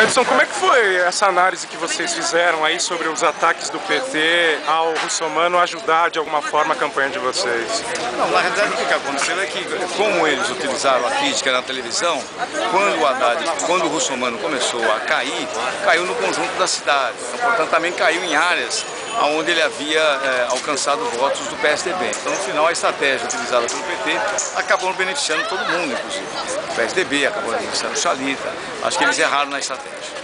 Edson, como é que foi essa análise que vocês fizeram aí sobre os ataques do PT ao russomano ajudar de alguma forma a campanha de vocês? Não, na realidade o que aconteceu é que, como eles utilizaram a crítica na televisão, quando o Haddad, quando o russomano começou a cair, caiu no conjunto da cidade. Portanto, também caiu em áreas onde ele havia é, alcançado votos do PSDB. Então, no final, a estratégia utilizada pelo PT acabou beneficiando todo mundo, inclusive. PSDB acabou beneficiando o Chalita. Acho que eles erraram na estratégia.